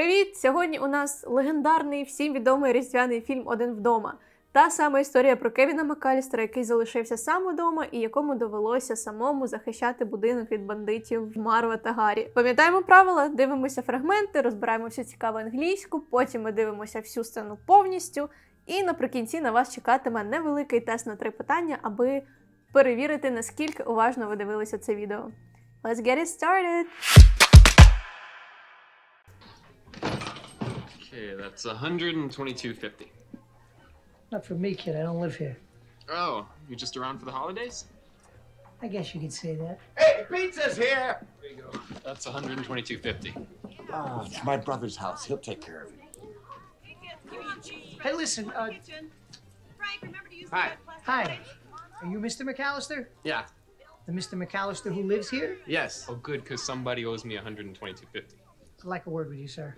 Привіт! Сьогодні у нас легендарний всім відомий різдвяний фільм Один вдома. Та сама історія про Кевіна Макалістера, який залишився сам удома і якому довелося самому захищати будинок від бандитів Марва та Гаррі. Пам'ятаємо правила, дивимося фрагменти, розбираємо всю цікаву англійську, потім ми дивимося всю сцену повністю. І наприкінці на вас чекатиме невеликий тест на три питання, аби перевірити, наскільки уважно ви дивилися це відео. Let's get it started! Okay, that's 122.50. Not for me, kid. I don't live here. Oh, you just around for the holidays? I guess you could say that. Hey, pizza's here! There you go. That's 122.50. Oh, it's my brother's house. He'll take care of it. Hey, listen. Uh, Frank, remember to use Hi. plastic hi. Are you Mr. McAllister? Yeah. The Mr. McAllister who lives here? Yes. Oh, good, because somebody owes me 122.50. I'd like a word with you, sir.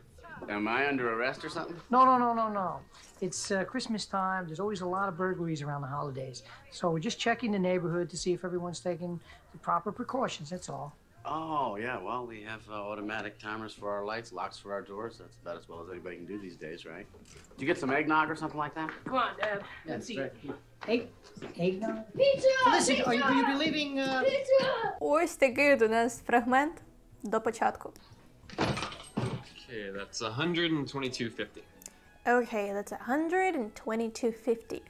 Am I under arrest or something? No, no, no, no, no. It's uh, Christmas time. There's always a lot of burglaries around the holidays. So we're just checking the neighborhood to see if everyone's taking the proper precautions. That's all. Oh, yeah. Well, we have uh, automatic timers for our lights, locks for our doors. That's about as well as anybody can do these days, right? Did you get some eggnog or something like that? Come on, Dad. Let's see. Egg, eggnog. Pizza! Listen, are you, will you be leaving? Uh... Pizza! Ось такий от у нас фрагмент до початку. Okay, that's 122.50. Окей, that's 122.50.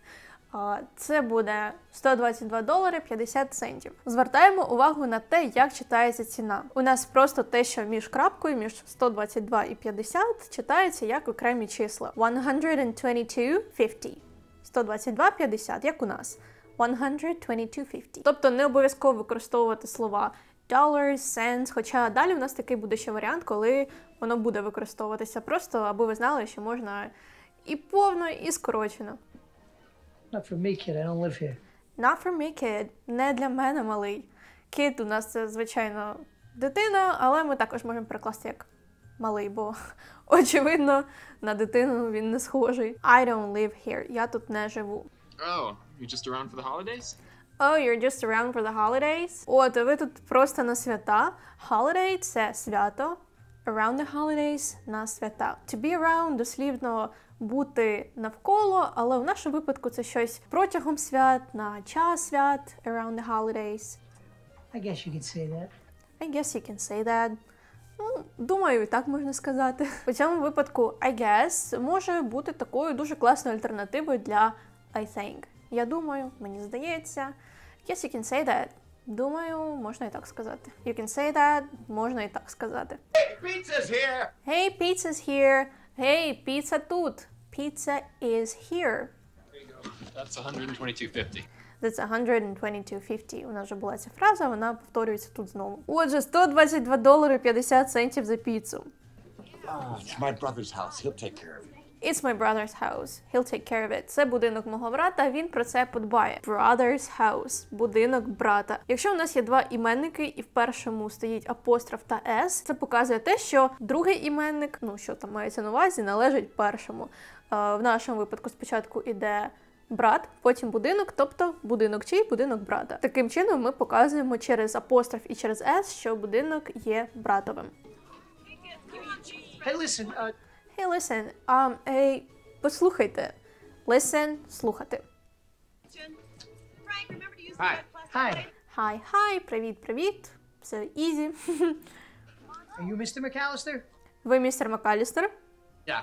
Це буде 122 долари 50 центів. Звертаємо увагу на те, як читається ціна. У нас просто те, що між крапкою, між 122 і 50, читається як окремі числа. 122.50. 122.50, як у нас. 122.50. Тобто не обов'язково використовувати слова dollars, cents, хоча далі у нас такий буде ще варіант, коли воно буде використовуватися. Просто аби ви знали, що можна і повно, і скорочено. Not for me, kid. I don't live here. Not for me, kid. Не для мене малий. Кid у нас це, звичайно, дитина, але ми також можемо перекласти як малий, бо очевидно на дитину він не схожий. I don't live here. Я тут не живу. Oh, you just around for the holidays? Oh, you're just around for the holidays? От, ви тут просто на свята. Holiday – це свято. Around the holidays – на свята. To be around – дослівно бути навколо, але в нашому випадку це щось протягом свят, на час свят, around the holidays. I guess you could say that. I guess you can say that. Ну, думаю, і так можна сказати. У цьому випадку I guess може бути такою дуже класною альтернативою для I think. Я думаю, мені здається. Yes, you can say that. Думаю, можна і так сказати. You can say that, можна і так сказати. Pizza's here! Hey, pizza's here. Hey, піца тут. Pizza is here. There you go. That's 122.50. That's 122.50. У нас вже була ця фраза, вона повторюється тут знову. Отже, 122 долари 50 центів за піцу. Oh, it's my brother's house. He'll take care of it. It's my brother's house. He'll take care of it. Це будинок мого брата, він про це подбає. Brother's house. Будинок брата. Якщо у нас є два іменники, і в першому стоїть апостроф та s, це показує те, що другий іменник, ну що там мається на увазі, належить першому. В нашому випадку спочатку іде брат, потім будинок, тобто будинок чий будинок брата. Таким чином ми показуємо через апостроф і через s, що будинок є братовим. Hey, listen. Uh, Hey, listen, um, hey, послухайте. Listen, слухати. Hi. hi. Хай, хай, привіт, привіт. Все easy. Are you Mr. McAllister? Ви містер Макалістер? Yeah.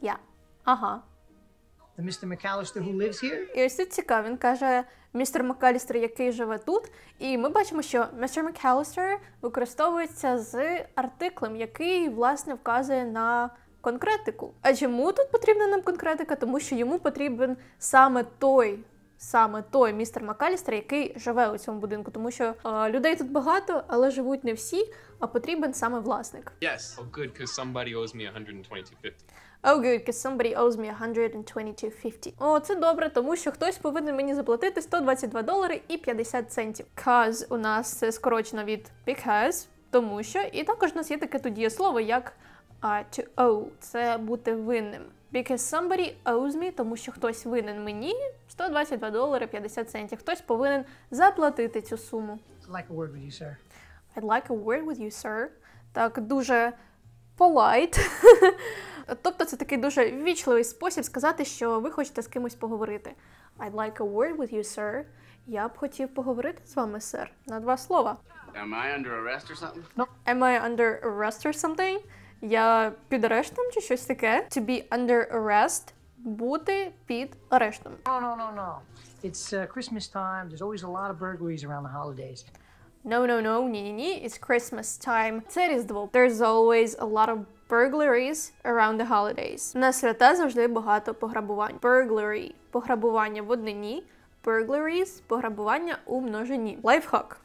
Я. Ага. The Mr. McAllister who lives here? І ось тут цікаво, він каже містер Макалістер, який живе тут. І ми бачимо, що містер Макалістер використовується з артиклем, який, власне, вказує на конкретику. А чому тут потрібна нам конкретика? Тому що йому потрібен саме той. Саме той містер Макалістер, який живе у цьому будинку, тому що е, людей тут багато, але живуть не всі, а потрібен саме власник. Yes. Oh, good, because somebody owes me 122.50. Oh good, because somebody owes me 122.50. О, це добре, тому що хтось повинен мені заплатити 122 долари і 50 центів. Cause у нас це скорочено від because, тому що, і також у нас є таке тут дієслово, як uh, to owe, це бути винним. Because somebody owes me, тому що хтось винен мені 122 долари 50 центів. Хтось повинен заплатити цю суму. I'd like a word with you, sir. I'd like a word with you, sir. Так, дуже polite. Тобто це такий дуже ввічливий спосіб сказати, що ви хочете з кимось поговорити. I'd like a word with you, sir. Я б хотів поговорити з вами, сер, на два слова. Am I under arrest or something? Am I under arrest or something? Я під арештом чи щось таке? To be under arrest – бути під арештом. No, no, no, no. It's uh, Christmas time. There's always a lot of burglaries around the holidays. No, no, no, ні, ні, ні, it's Christmas time. Це Різдво. There's always a lot of burglaries around the holidays. На свята завжди багато пограбувань. Burglary – пограбування в однині, burglaries – пограбування у множині. Лайфхак.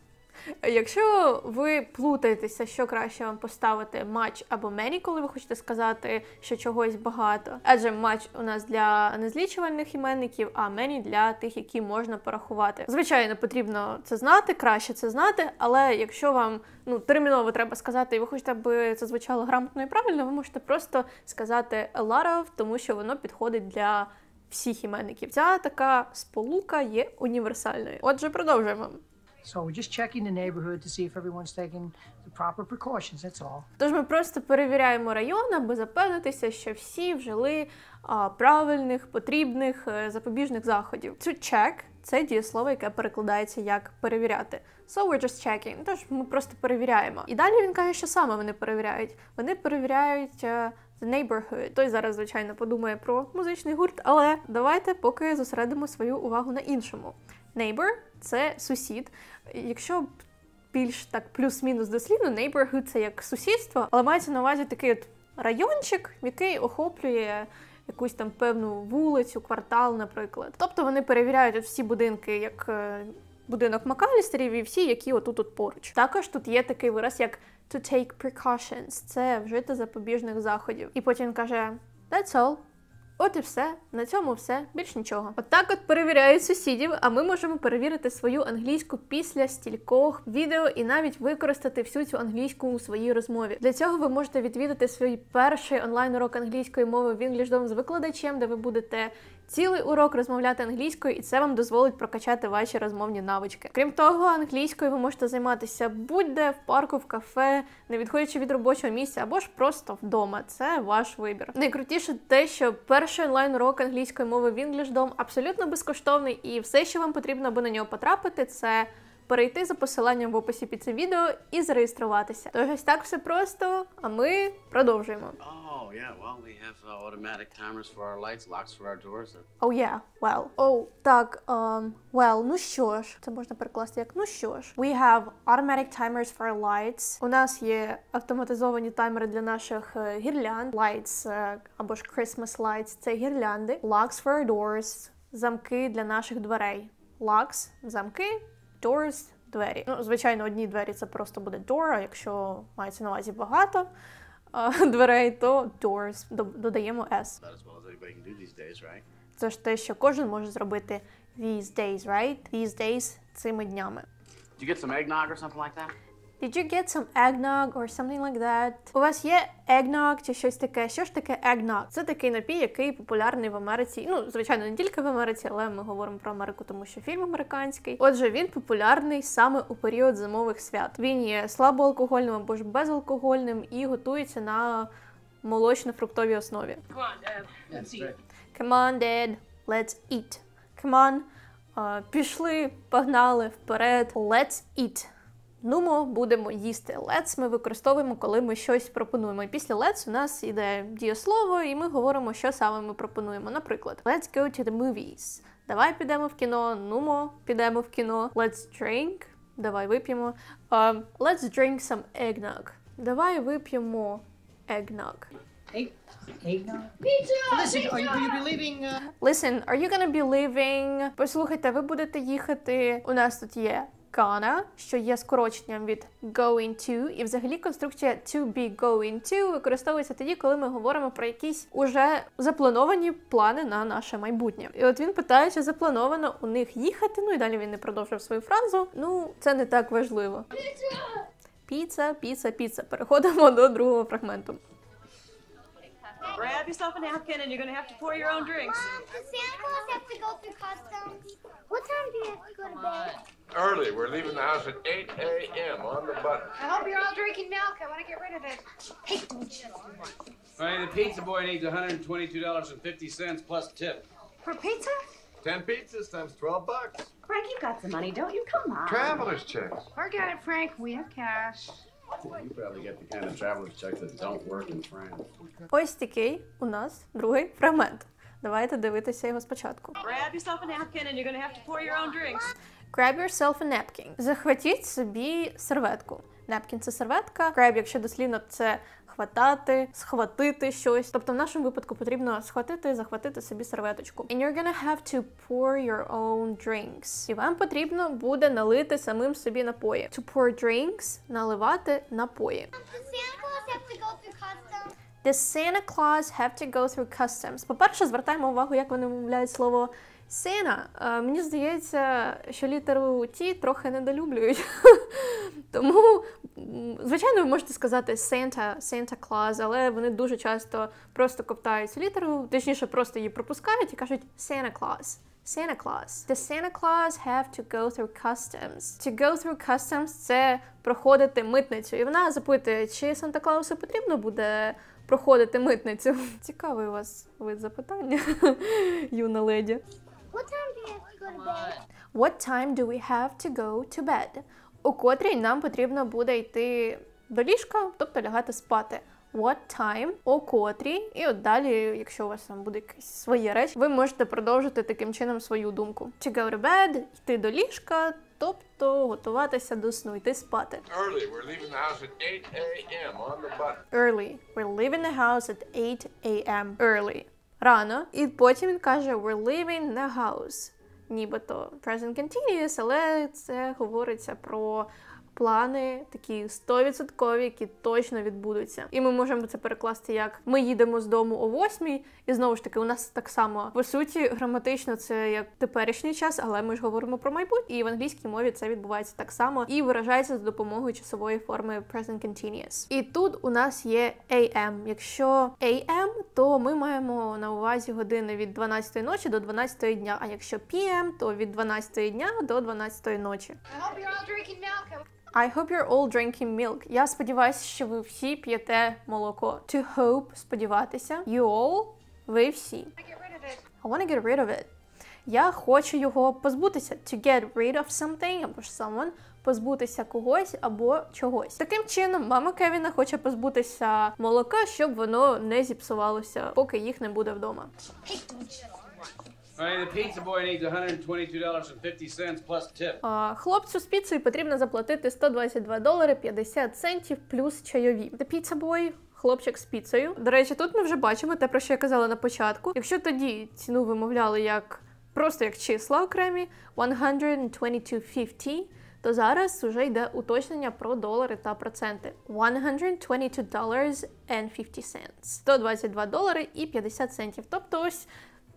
Якщо ви плутаєтеся, що краще вам поставити матч або мені, коли ви хочете сказати, що чогось багато, адже матч у нас для незлічувальних іменників, а мені для тих, які можна порахувати. Звичайно, потрібно це знати, краще це знати, але якщо вам ну терміново треба сказати, і ви хочете, аби це звучало грамотно і правильно, ви можете просто сказати a lot of, тому що воно підходить для всіх іменників. Ця така сполука є універсальною. Отже, продовжуємо. Тож ми просто перевіряємо район, аби запевнитися, що всі вжили а, правильних, потрібних е, запобіжних заходів. To check – це дієслово, яке перекладається як перевіряти. So we're just checking. Тож ми просто перевіряємо. І далі він каже, що саме вони перевіряють. Вони перевіряють. е, The neighborhood. Той зараз, звичайно, подумає про музичний гурт, але давайте поки зосередимо свою увагу на іншому. Neighbor – це сусід. Якщо більш так плюс-мінус дослівно, neighborhood – це як сусідство, але мається на увазі такий от райончик, який охоплює якусь там певну вулицю, квартал, наприклад. Тобто вони перевіряють от всі будинки, як е, будинок Макалістерів і всі, які отут от поруч. Також тут є такий вираз, як to take precautions. Це вжити запобіжних заходів. І потім каже: That's all. От і все. На цьому все. Більш нічого. От от перевіряють сусідів, а ми можемо перевірити свою англійську після стількох відео і навіть використати всю цю англійську у своїй розмові. Для цього ви можете відвідати свій перший онлайн-урок англійської мови в EnglishDom з викладачем, де ви будете цілий урок розмовляти англійською, і це вам дозволить прокачати ваші розмовні навички. Крім того, англійською ви можете займатися будь-де в парку, в кафе, не відходячи від робочого місця, або ж просто вдома. Це ваш вибір. Найкрутіше те, що перший онлайн-урок англійської мови в EnglishDom абсолютно безкоштовний, і все, що вам потрібно, аби на нього потрапити, це. Перейти за посиланням в описі під цим відео і зареєструватися. Тож ось так все просто, а ми продовжуємо. Oh, yeah, well, we have uh, automatic timers for our lights, locks for our doors. Oh yeah, well. Oh, так, um, well, ну що ж, це можна перекласти як ну що ж. We have automatic timers for lights. У нас є автоматизовані таймери для наших е, гірлянд. Lights е, або ж Christmas lights – це гірлянди. Locks for our doors – замки для наших дверей. Locks – замки, doors – двері. Ну, звичайно, одні двері це просто буде door, а якщо мається на увазі багато е, дверей, то doors До- додаємо S. Це ж те, що кожен може зробити these days, right? These days цими днями. Did you get some eggnog or something like that? Did you get some eggnog or something like that? У вас є eggnog чи щось таке? Що ж таке eggnog? Це такий напій, який популярний в Америці. Ну, звичайно, не тільки в Америці, але ми говоримо про Америку, тому що фільм американський. Отже, він популярний саме у період зимових свят. Він є слабоалкогольним або ж безалкогольним і готується на молочно-фруктовій основі. Come on, Dad. Let's eat. Come on, Dad, let's eat. Come on. А, пішли, погнали вперед. Let's eat. Нумо, будемо їсти. Let's ми використовуємо, коли ми щось пропонуємо. І після let's у нас іде дієслово, і ми говоримо, що саме ми пропонуємо. Наприклад, let's go to the movies. Давай підемо в кіно. Нумо, підемо в кіно. Let's drink. Давай вип'ємо. А, let's drink some eggnog. Давай вип'ємо eggnog. Egg, eggnog. Pizza. Listen, are you, will you be leaving? Uh... Listen, are you gonna be leaving? Послухайте, ви будете їхати. У нас тут є gonna, що є скороченням від going to, і взагалі конструкція to be going to використовується тоді, коли ми говоримо про якісь уже заплановані плани на наше майбутнє. І от він питає, чи заплановано у них їхати. Ну і далі він не продовжив свою фразу. Ну, це не так важливо. Піца, піца, піца. Переходимо до другого фрагменту. Brad, Grab yourself a napkin and you're gonna have to pour your own drinks. Mom, does Santa Claus have to go through customs? What time do you have to go to bed? Early. We're leaving the house at 8 a.m. on the button. I hope you're all drinking milk. I want to get rid of it. Hey, don't you? Right, the pizza boy needs $122.50 plus tip. For pizza? 10 pizzas times 12 bucks. Frank, you've got some money, don't you? Come on. Traveler's checks. Forget it, Frank. We have cash. You probably get the kind of traveler's checks that don't work in France. Ось такий у нас другий фрагмент. Давайте дивитися його спочатку. Grab yourself a napkin and you're gonna have to pour your own drinks. Grab yourself a napkin. Захватіть собі серветку. Napkin – це серветка. Grab, якщо дослівно, це хватати, схватити щось. Тобто в нашому випадку потрібно схватити, захватити собі серветочку. And you're gonna have to pour your own drinks. І вам потрібно буде налити самим собі напої. To pour drinks – наливати напої. Does Santa Claus have to go through customs? Customs? По-перше, звертаємо увагу, як вони вимовляють слово Е, мені здається, що літеру Т трохи недолюблюють. Тому, звичайно, ви можете сказати Santa, Santa Claus, але вони дуже часто просто коптають цю літеру, точніше, просто її пропускають і кажуть Santa Claus. Santa Claus. Does Santa Claus have to go through customs? To go through customs – це проходити митницю. І вона запитує, чи Санта Клаусу потрібно буде проходити митницю. Цікавий у вас вид запитання, юна леді. What time do you have to go to bed? What time do we have to go to bed? У котрій нам потрібно буде йти до ліжка, тобто лягати спати. What time, о котрій, і от далі, якщо у вас там буде якесь своє речі, ви можете продовжити таким чином свою думку. To go to bed, йти до ліжка, тобто готуватися до сну, йти спати. Early. We're leaving the house at 8 a.m. on the button. Early. We're leaving the house at 8 a.m. Early. Рано. І потім він каже We're leaving the house. Нібито present continuous, але це говориться про плани такі 100%, які точно відбудуться. І ми можемо це перекласти як ми їдемо з дому о 8, і знову ж таки, у нас так само по суті граматично це як теперішній час, але ми ж говоримо про майбутнє, і в англійській мові це відбувається так само і виражається за допомогою часової форми present continuous. І тут у нас є AM. Якщо AM, то ми маємо на увазі години від 12 ночі до 12 дня. А якщо PM, то від 12 дня до 12 ночі. I hope you're all drinking milk. Я сподіваюся, що ви всі п'єте молоко. To hope – сподіватися. You all – ви всі. I wanna get rid of it. Я хочу його позбутися. To get rid of something або ж someone. Позбутися когось або чогось. Таким чином, мама Кевіна хоче позбутися молока, щоб воно не зіпсувалося, поки їх не буде вдома. Hey, don't you? Right, the pizza boy needs $122.50 plus tip. А, хлопцю з піцею потрібно заплатити 122 долари 50 центів плюс чайові. The pizza boy – хлопчик з піцею. До речі, тут ми вже бачимо те, про що я казала на початку. Якщо тоді ціну вимовляли як просто як числа окремі 122.50, то зараз вже йде уточнення про долари та проценти. 122 dollars and 50 cents. 122 долари і 50 центів. Тобто ось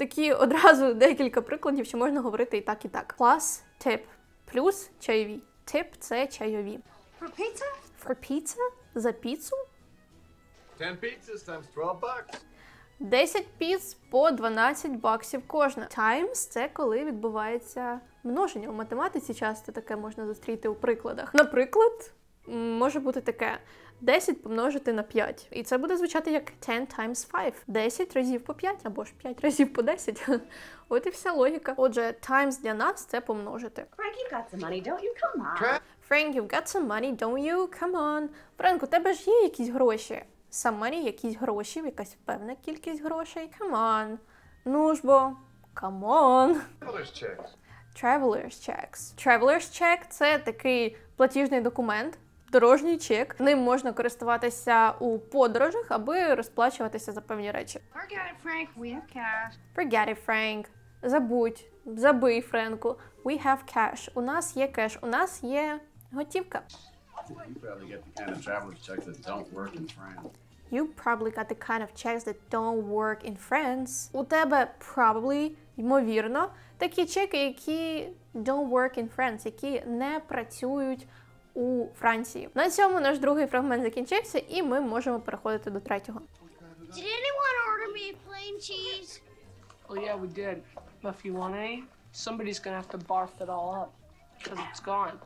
такі одразу декілька прикладів, що можна говорити і так, і так. Plus tip. Плюс чайові. Tip – це чайові. For pizza? For pizza? За піцу? 10 pizzas times 12 bucks. 10 піц по 12 баксів кожна. Times – це коли відбувається множення. У математиці часто таке можна зустріти у прикладах. Наприклад, може бути таке: 10 помножити на 5. І це буде звучати як 10 times 5. 10 разів по 5 або ж 5 разів по 10. От і вся логіка. Отже, times для нас це помножити. Frank, you got some money, don't you? Come on. Frank, you've got some money, don't you? Come on. Френк, у тебе ж є якісь гроші? Some money, якісь гроші, якась певна кількість грошей. Come on. Ну ж бо. Come on. Traveler's checks. Traveler's checks. Traveler's check – це такий платіжний документ, дорожній чек. Ним можна користуватися у подорожах, аби розплачуватися за певні речі. Forget it, Frank. We have cash. Forget it, Frank. Забудь, забий, Френку. We have cash. У нас є кеш, у нас є готівка. You probably get the kind of traveler's checks that don't work in France. You probably got the kind of checks that don't work in France. У тебе probably, ймовірно, такі чеки, які don't work in France, які не працюють у Франції. На цьому наш другий фрагмент закінчився, і ми можемо переходити до третього. Did anyone order me cheese? Oh, yeah, we did. But if you want any, somebody's gonna have to barf it all up. Because it's gone.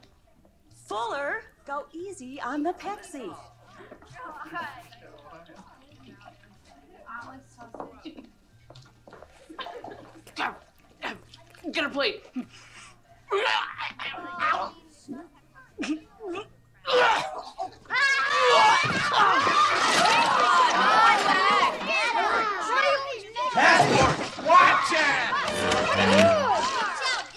Fuller, go easy on the Pepsi. Get a plate. Watch it!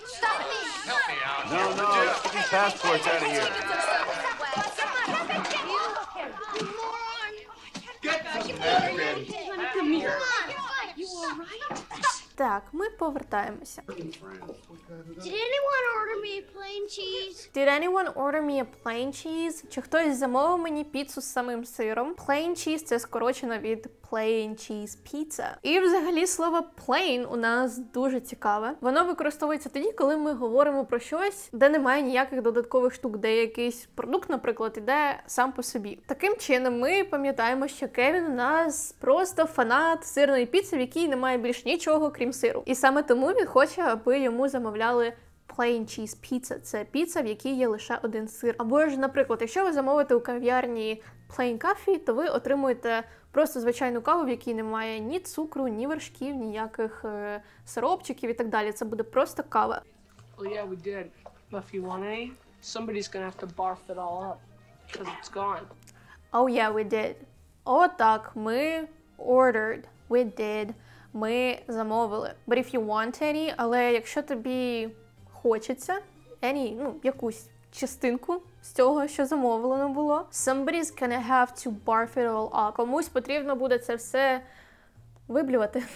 Stop me! Help me out. No, no, get these passports out of here. Так, ми повертаємося. Did anyone order me a plain cheese? Did anyone order me a plain cheese? Чи хтось замовив мені піцу з самим сиром? Plain cheese – це скорочено від plain cheese pizza. І взагалі слово plain у нас дуже цікаве. Воно використовується тоді, коли ми говоримо про щось, де немає ніяких додаткових штук, де якийсь продукт, наприклад, іде сам по собі. Таким чином, ми пам'ятаємо, що Кевін у нас просто фанат сирної піци, в якій немає більш нічого, крім сиру. І саме тому він хоче, аби йому замовляли plain cheese pizza – це піца, в якій є лише один сир. Або ж, наприклад, якщо ви замовите у кав'ярні plain coffee, то ви отримуєте просто звичайну каву, в якій немає ні цукру, ні вершків, ніяких е, сиропчиків і так далі. Це буде просто кава. Oh, yeah, we did. But if you want any, somebody's gonna have to barf it all up. Because it's gone. Oh yeah, we did. О, так, ми ordered. We did. Ми замовили. But if you want any, але якщо тобі хочеться any, ну, якусь частинку з цього, що замовлено було, somebody's gonna have to barf it all up. Комусь потрібно буде це все виблювати.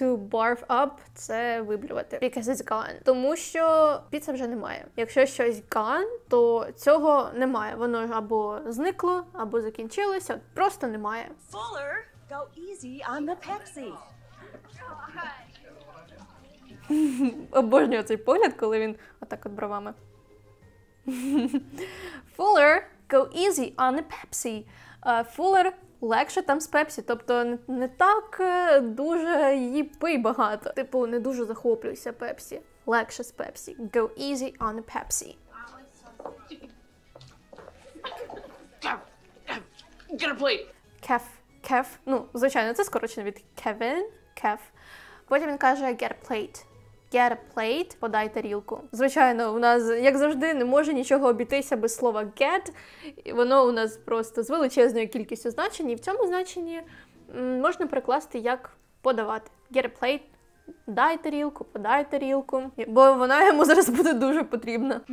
To barf up – це виблювати. Because it's gone. Тому що піца вже немає. Якщо щось gone, то цього немає. Воно або зникло, або закінчилося. Просто немає. Fuller, go easy on the Pepsi. Обожнюю цей погляд, коли він отак от бровами. Fuller, go easy on the Pepsi. Fuller легше там з Пепсі, тобто не, так е, дуже її пий багато. Типу, не дуже захоплюйся Пепсі. Легше з Пепсі. Go easy on the Pepsi. Get a plate. Кеф, кеф. Ну, звичайно, це скорочено від Кевін, кеф. Потім він каже get a plate. Get a plate, подай тарілку. Звичайно, у нас, як завжди, не може нічого обійтися без слова get. І Воно у нас просто з величезною кількістю значень. І в цьому значенні можна перекласти як подавати. Get a plate, дай тарілку, подай тарілку. Бо вона йому зараз буде дуже потрібна.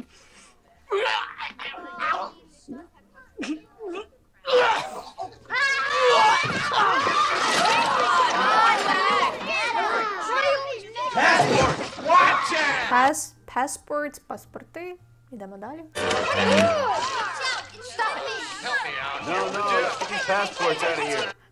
Pass, passports, паспорти. Йдемо далі.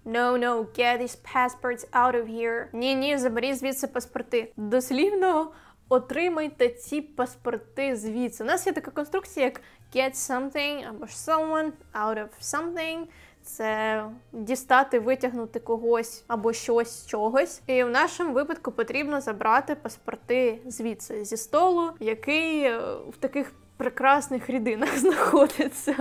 No, no, get these passports out of here. Ні, ні, заберіть звідси паспорти. Дослівно отримайте ці паспорти звідси. У нас є така конструкція, як get something або someone out of something. Це дістати, витягнути когось або щось чогось. І в нашому випадку потрібно забрати паспорти звідси зі столу, який е, в таких прекрасних рідинах знаходиться.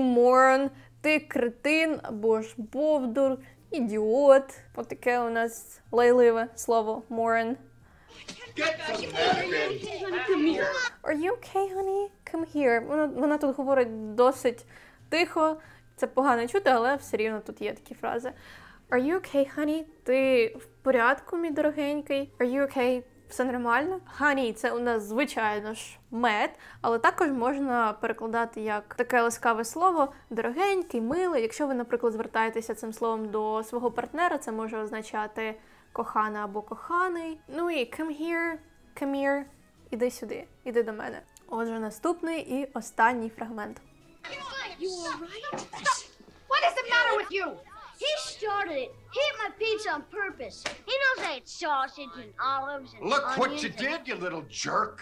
Moron, ти кретин або ж бовдур, ідіот. Отаке у нас лайливе слово moron. Get some napkin. Are you okay, honey? Come here. Вона, вона тут говорить досить тихо. Це погано чути, але все рівно тут є такі фрази. Are you okay, honey? Ти в порядку, мій дорогенький? Are you okay? Все нормально? Honey – це у нас, звичайно ж, мед, але також можна перекладати як таке ласкаве слово дорогенький, милий. Якщо ви, наприклад, звертаєтеся цим словом до свого партнера, це може означати кохана або коханий. Ну і come here, come here, іди сюди, іди до мене. Отже, наступний і останній фрагмент. You alright? What is the matter with you? He started it. He ate my pizza on purpose. He knows I ate sausage and olives and Look what onions you and- did, you little jerk.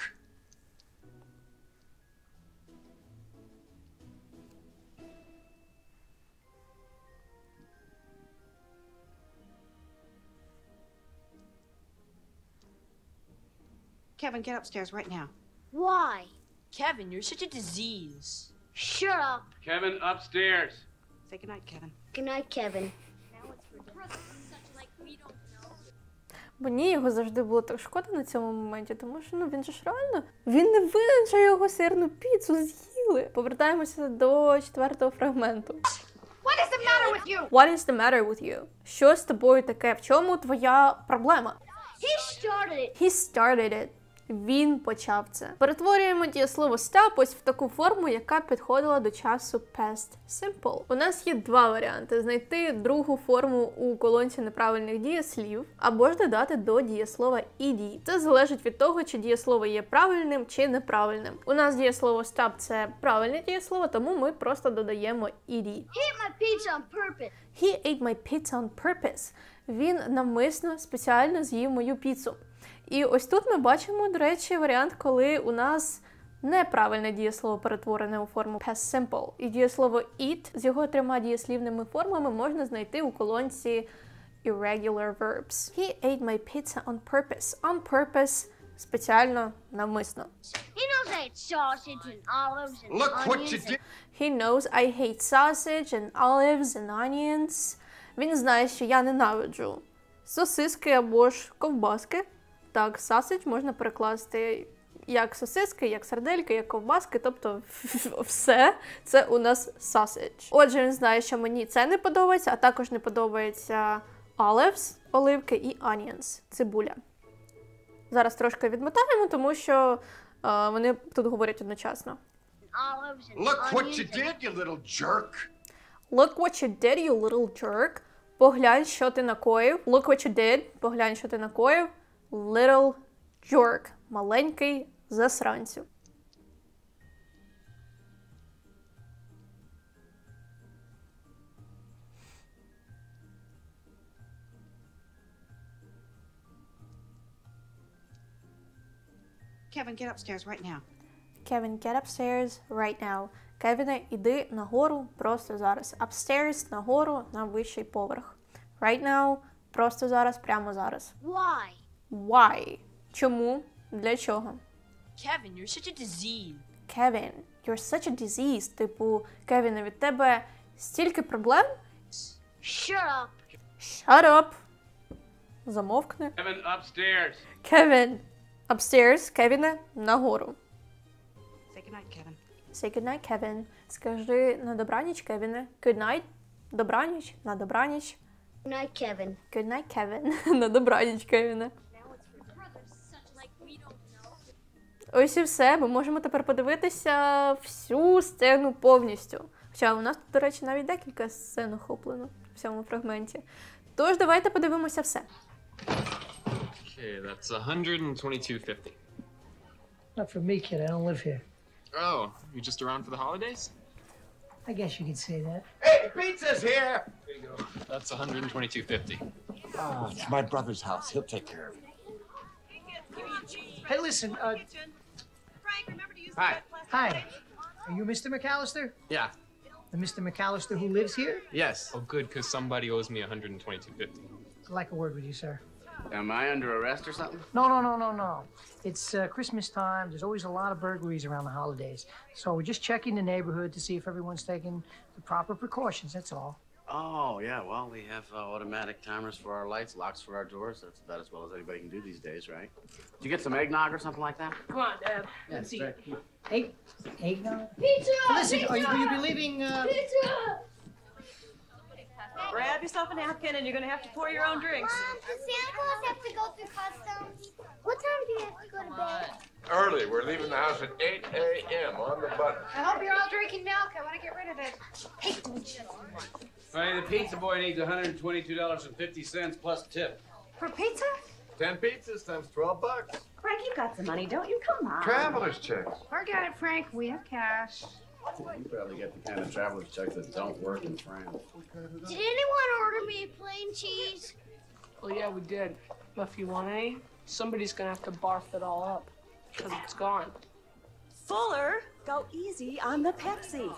Kevin, get upstairs right now. Why? Kevin, you're such a disease. Shut up. Kevin, upstairs. Say goodnight, Kevin. Good night, Kevin. Мені його завжди було так шкода на цьому моменті, тому що ну він же ж реально він не винен, що його сирну піцу з'їли. Повертаємося до четвертого фрагменту. What is the matter with you? What is the matter with you? Що з тобою таке? В чому твоя проблема? He started it. He started it. Він почав це. Перетворюємо дієслово stop ось в таку форму, яка підходила до часу past simple. У нас є два варіанти: знайти другу форму у колонці неправильних дієслів, або ж додати до дієслова ed. Це залежить від того, чи дієслово є правильним чи неправильним. У нас дієслово stop – це правильне дієслово, тому ми просто додаємо ed. He ate my pizza on purpose. He ate my pizza on purpose. Він навмисно спеціально з'їв мою піцу. І ось тут ми бачимо, до речі, варіант, коли у нас неправильне дієслово перетворене у форму past simple. І дієслово eat з його трьома дієслівними формами можна знайти у колонці irregular verbs. He ate my pizza on purpose. On purpose спеціально навмисно. He knows I ate sausage and olives and Look what you did. He knows I hate sausage and olives and onions. Він знає, що я ненавиджу сосиски або ж ковбаски. Так, sausage можна перекласти як сосиски, як сардельки, як ковбаски, тобто все це у нас sausage. Отже, він знає, що мені це не подобається, а також не подобається olives, оливки і onions, цибуля. Зараз трошки відмотаємо, тому що е, вони тут говорять одночасно. Look what you did, you little jerk. Look what you did, you little jerk. Поглянь, що ти накоїв. Look what you did. Поглянь, що ти накоїв. Little jerk. Маленький засранцю. Kevin, get upstairs right now. Kevin, get upstairs right now. Кевіне, іди нагору просто зараз. Upstairs, нагору, на вищий поверх. Right now, просто зараз, прямо зараз. Why? Why? Чому? Для чого? Kevin, you're such a disease. Kevin, you're such a disease. Типу, Кевіне, від тебе стільки проблем? Shut up. Shut up. Замовкни. Kevin, upstairs. Kevin. Upstairs. Кевіне, нагору. Say goodnight, Kevin. Say goodnight, Kevin. Скажи на добраніч, Кевіне. Good night. Добраніч. На добраніч. Good night, Kevin. Good night, Kevin. на добраніч, Кевіне. Ось і все. Ми можемо тепер подивитися всю сцену повністю. Хоча у нас тут, до речі, навіть декілька сцен охоплено в цьому фрагменті. Тож давайте подивимося все. Okay, that's 122.50. Not for me, kid. I don't live here. Oh, you just around for the holidays? I guess you could say that. Hey, pizza's here. There you go. That's 122.50. Oh, it's my brother's house. He'll take care of it. Hey, listen. Uh, Hi. hi. Are you Mr. McAllister? Yeah. The Mr. McAllister who lives here? Yes. Oh, good, because somebody owes me 122.50. I'd like a word with you, sir. Am I under arrest or something? No, no, no, no, no. It's uh, Christmas time. There's always a lot of burglaries around the holidays. So we're just checking the neighborhood to see if everyone's taking the proper precautions. That's all. Oh, yeah. Well, we have uh, automatic timers for our lights, locks for our doors. That's about as well as anybody can do these days, right? Did you get some eggnog or something like that? Come on, Dad. Let's see. Hey, eggnog. Pizza! Listen, pizza! are you, will you be leaving? Uh, Pizza! Grab yourself a napkin and you're gonna have to pour your own drinks. Mom, does Santa Claus have to go through customs? What time do you have to go to bed? Early. We're leaving the house at 8 a.m. on the button. I hope you're all drinking milk. I want to get rid of it. Hey, Franny, the pizza boy needs $122.50 plus tip. For pizza? 10 pizzas times 12 bucks. Frank, you've got some money, don't you? Come on. Traveler's checks. Forget it, Frank. We have cash. You probably get the kind of traveler's checks that don't work in France. Did anyone order me plain cheese? Well, yeah, we did. But if you want any, somebody's gonna have to barf it all up because it's gone. Fuller, go easy on the Pepsi.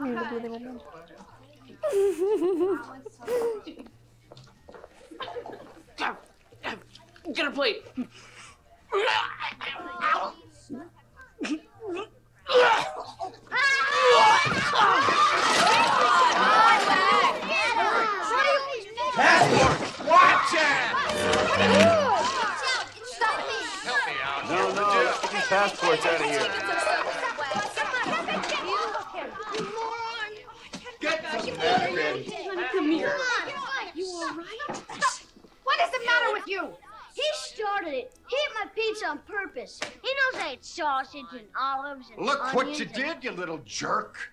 Get a plate. No, no, get passports out of here. Get. Come here. You all right? What is the matter with you? He started it. He ate my pizza on purpose. He knows I ate sausage and olives and Look what you did, you little jerk.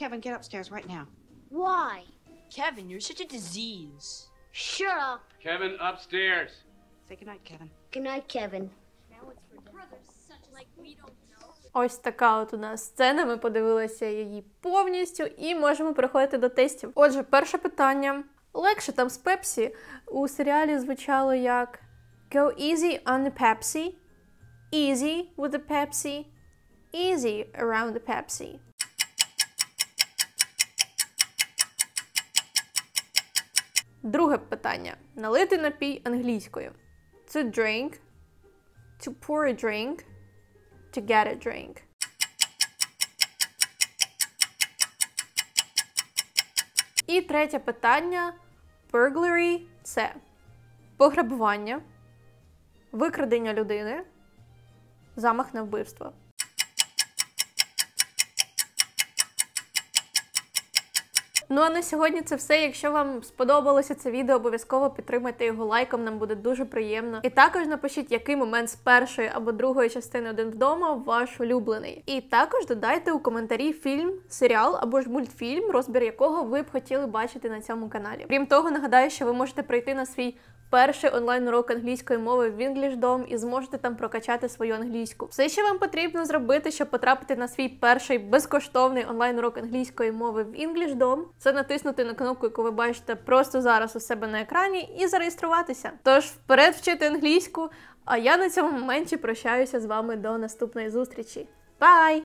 Kevin, get upstairs right now. Why? Kevin, you're such a disease. Shut up. Kevin, upstairs. Say goodnight, Kevin. Good night, Kevin. Ось така от у нас сцена. Ми подивилися її повністю і можемо переходити до тестів. Отже, перше питання. Легше там з Пепсі у серіалі звучало як Go easy on the Pepsi, easy with the Pepsi, easy around the Pepsi. Друге питання. Налити напій англійською. To drink, to pour a drink, to get a drink. І третє питання: burglary – це пограбування, викрадення людини, замах на вбивство. Ну а на сьогодні це все. Якщо вам сподобалося це відео, обов'язково підтримайте його лайком, нам буде дуже приємно. І також напишіть, який момент з першої або другої частини один вдома ваш улюблений. І також додайте у коментарі фільм, серіал або ж мультфільм, розбір якого ви б хотіли бачити на цьому каналі. Крім того, нагадаю, що ви можете прийти на свій перший онлайн-урок англійської мови в EnglishDom і зможете там прокачати свою англійську. Все, що вам потрібно зробити, щоб потрапити на свій перший безкоштовний онлайн-урок англійської мови в EnglishDom, це натиснути на кнопку, яку ви бачите просто зараз у себе на екрані, і зареєструватися. Тож вперед вчити англійську. А я на цьому моменті прощаюся з вами до наступної зустрічі. Бай!